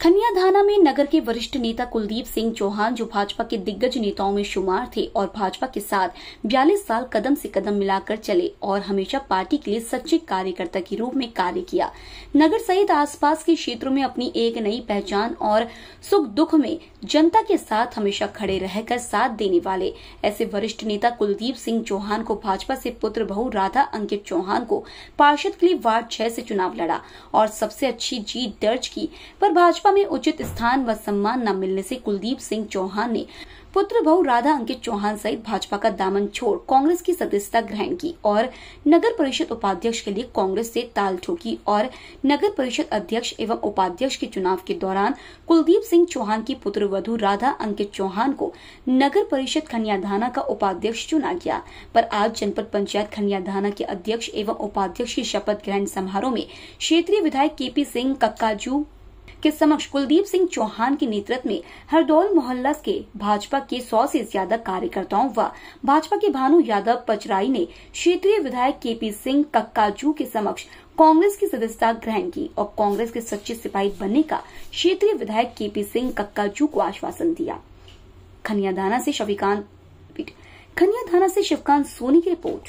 खनियाधाना में नगर के वरिष्ठ नेता कुलदीप सिंह चौहान, जो भाजपा के दिग्गज नेताओं में शुमार थे और भाजपा के साथ बयालीस साल कदम से कदम मिलाकर चले और हमेशा पार्टी के लिए सच्चे कार्यकर्ता के रूप में कार्य किया। नगर सहित आसपास के क्षेत्रों में अपनी एक नई पहचान और सुख दुख में जनता के साथ हमेशा खड़े रहकर साथ देने वाले ऐसे वरिष्ठ नेता कुलदीप सिंह चौहान को भाजपा से पुत्र बहु राधा अंकित चौहान को पार्षद के लिए वार्ड छह से चुनाव लड़ा और सबसे अच्छी जीत दर्ज की। पर भाजपा भाजपा में उचित स्थान व सम्मान न मिलने से कुलदीप सिंह चौहान ने पुत्र बहु राधा अंकित चौहान सहित भाजपा का दामन छोड़ कांग्रेस की सदस्यता ग्रहण की और नगर परिषद उपाध्यक्ष के लिए कांग्रेस से ताल ठोकी और नगर परिषद अध्यक्ष एवं उपाध्यक्ष के चुनाव के दौरान कुलदीप सिंह चौहान की पुत्र वधु राधा अंकित चौहान को नगर परिषद खनियाधाना का उपाध्यक्ष चुना गया। पर आज जनपद पंचायत खनियाधाना के अध्यक्ष एवं उपाध्यक्ष की शपथ ग्रहण समारोह में क्षेत्रीय विधायक के पी सिंह, कक्काजू के समक्ष कुलदीप सिंह चौहान के नेतृत्व में हरदौल मोहल्ला के भाजपा के सौ से ज़्यादा कार्यकर्ताओं व भाजपा के भानु यादव पचराई ने क्षेत्रीय विधायक के पी सिंह कक्काजू के समक्ष कांग्रेस की सदस्यता ग्रहण की और कांग्रेस के सच्चे सिपाही बनने का क्षेत्रीय विधायक के पी सिंह कक्काजू को आश्वासन दिया। खनियादाना से खनियादाना से शिवकांत सोनी की रिपोर्ट।